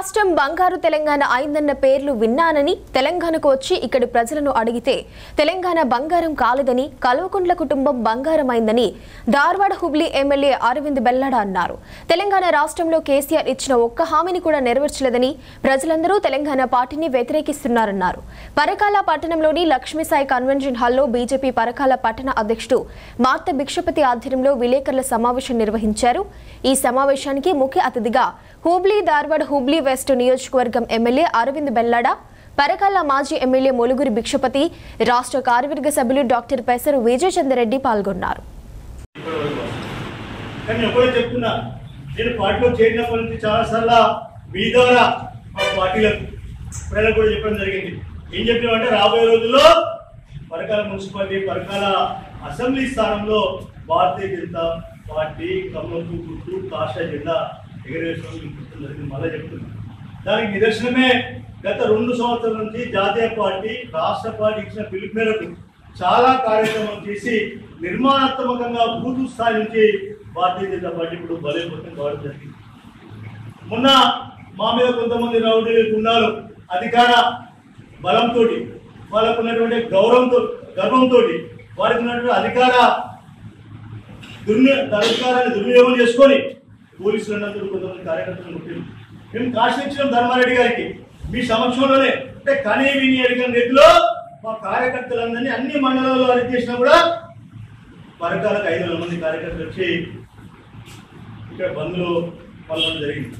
రాష్ట్రం బంగారు తెలంగాణ అయిందన్న పేర్లు విన్నానని తెలంగాణకు వచ్చి ఇక్కడి ప్రజలను అడిగితే తెలంగాణ బంగారం కాలేదని కల్వకుంట్ల కుటుంబం బంగారం అయిందని ధార్వాడ హుబ్లీ ఎమ్మెల్యే అరవింద్ బెల్లడ అన్నారు. తెలంగాణ రాష్ట్రంలో కేసీఆర్ ఇచ్చిన ఒక్క హామీని కూడా నెరవేర్చలేదని ప్రజలందరూ తెలంగాణ పార్టీని వ్యతిరేకిస్తున్నారన్నారు. పరకాల పట్టణంలోని లక్ష్మీసాయి కన్వెన్షన్ హాల్లో బీజేపీ పరకాల పట్టణ అధ్యక్షుడు మార్త భిక్షపతి ఆధ్వర్యంలో విలేకరుల సమావేశం నిర్వహించారు. ఈ సమావేశానికి ముఖ్య అతిథిగా హూబ్లీ ధార్వాడ హుబ్లీ వెస్ట్ నియోజకవర్గం ఎమ్మెల్యే అరవింద్ బెల్లాడ పరకాల మాజీ ఎమ్మెల్యే మొలుగురి భిక్షపతి రాష్ట్ర కార్యవర్గ సభ్యులు డాక్టర్ పెసరు విజయచంద్రరెడ్డి పాల్గొన్నారు. నేను పార్టీలో చేరినప్పటి నుంచి మీ ద్వారా మా పార్టీలకు ప్రజలకు కూడా చెప్పడం జరిగింది. ఏం చెప్పినామంటే రాబోయే రోజుల్లో పరకాల మున్సిపాలిటీ పరకాల అసెంబ్లీ స్థానంలో భారతీయ జనతా పార్టీ కమ్మకు గుర్తు కాషా జెండా ఎగరవేసుకోవడం జరిగింది. మళ్ళీ చెప్తున్నాను దానికి నిదర్శనమే గత రెండు సంవత్సరాల నుంచి జాతీయ పార్టీ రాష్ట్ర పార్టీ ఇచ్చిన పిలుపు మేరకు చాలా కార్యక్రమాలు చేసి నిర్మాణాత్మకంగా బూతు స్థాయి నుంచి భారతీయ జనతా పార్టీ ఇప్పుడు బలోపేతం కావడం జరిగింది. మొన్న మా మీద కొంతమంది రౌడీలు ఉన్నారు అధికార బలంతో వాళ్ళకు ఉన్నటువంటి గౌరవంతో గర్వంతో వారికి ఉన్నటువంటి అధికార దుర్ని అధికారాన్ని దుర్వినియోగం చేసుకొని పోలీసులు అన్నందుకు కొంతమంది కార్యకర్తలు ముట్టింది మేము కాశీ ఇచ్చినాం ధర్మారెడ్డి గారికి. మీ సమక్షంలోనే అంటే కనీ విని అడిగిన రీతిలో మా కార్యకర్తలందరినీ అన్ని మండలాల్లో అరెస్ట్ చేసినా కూడా పరకాలకు ఐదు వందల మంది కార్యకర్తలు వచ్చి ఇక్కడ బంద్లో పాల్గొనడం జరిగింది.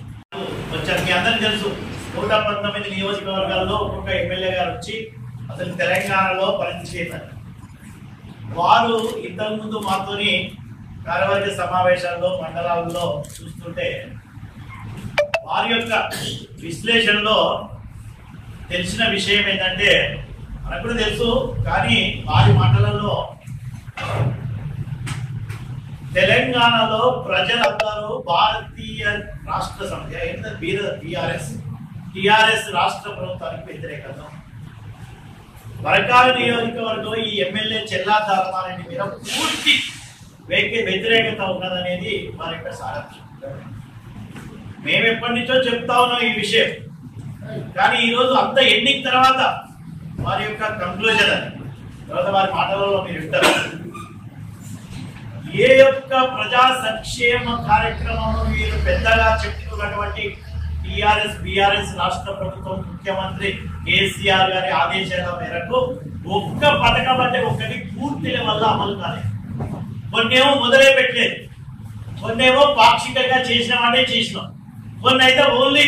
వచ్చారు. మీ అందరికీ తెలుసు నూట పంతొమ్మిది నియోజకవర్గాల్లో ఒక్కొక్క ఎమ్మెల్యే గారు వచ్చి అసలు తెలంగాణలో పనిచేశారు. వారు ఇంతకుముందు మాతోని కార్యవర్గ సమావేశాల్లో మండలాల్లో చూస్తుంటే వారి యొక్క విశ్లేషణలో తెలిసిన విషయం ఏంటంటే మనకు కూడా తెలుసు కానీ వారి మాటలలో తెలంగాణలో ప్రజలందరూ భారతీయ రాష్ట్ర సమితి ఏంటంటే బీఆర్ఎస్. టిఆర్ఎస్ రాష్ట్ర ప్రభుత్వానికి వ్యతిరేకత వరకాల నియోజకవర్గంలో ఈ ఎమ్మెల్యే చెల్లా ధర్మారెడ్డి మీద పూర్తి వ్యక్తి వ్యతిరేకత ఉన్నదనేది వారి యొక్క సారాంశం. మేము ఎప్పటి నుంచో చెప్తా ఉన్నాం ఈ విషయం. కానీ ఈరోజు అంత ఎండింగ్ తర్వాత వారి యొక్క కంక్లూజన్ అది. తర్వాత వారి మాటలలో మీరు ఇస్తారు ఏ యొక్క ప్రజా సంక్షేమ కార్యక్రమంలో మీరు పెద్దగా చెప్పుకున్నటువంటి టిఆర్ఎస్ బిఆర్ఎస్ రాష్ట్ర ప్రభుత్వం ముఖ్యమంత్రి కేసీఆర్ గారి ఆదేశాల మేరకు ఒక్క పథకం అంటే ఒకటి పూర్తి వల్ల అమలు కాలేదు. కొన్నేమో మొదలే పెట్టలేదు. కొన్నేమో పాక్షికంగా చేసినామంటే చేసినాం. కొన్ని అయితే ఓన్లీ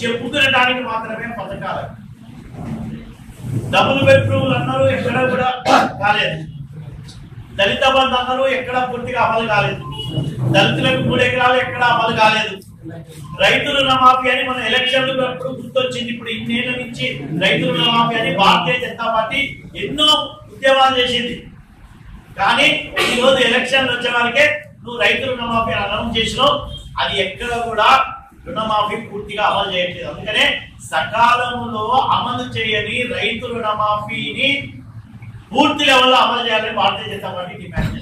చెప్పుకునడానికి మాత్రమే పథకాలు. డబుల్ బెడ్రూమ్లు అన్నారు ఎక్కడ కూడా కాలేదు. దళిత బంధు అన్నారు ఎక్కడ పూర్తిగా అమలు కాలేదు. దళితులకు మూడు ఎకరాలు ఎక్కడ అమలు కాలేదు. రైతుల రుణమాఫీ అని మన ఎలక్షన్లు అప్పుడు గుర్తొచ్చింది. ఇప్పుడు ఇన్నేళ్ళ నుంచి రైతుల రుణమాఫీ అని భారతీయ జనతా పార్టీ ఎన్నో ఉద్యమాలు చేసింది. కానీ ఈ రోజు ఎలక్షన్లు వచ్చే వారికే నువ్వు రైతు రుణమాఫీ అనౌన్స్ చేసినావు. అది ఎక్కడ కూడా రుణమాఫీ పూర్తిగా అమలు చేయట్లేదు. అందుకనే సకాలంలో అమలు చేయని రైతు రుణమాఫీని పూర్తి లెవెల్లో అమలు చేయాలని భారతీయ జనతా పార్టీ డిమాండ్ చేస్తుంది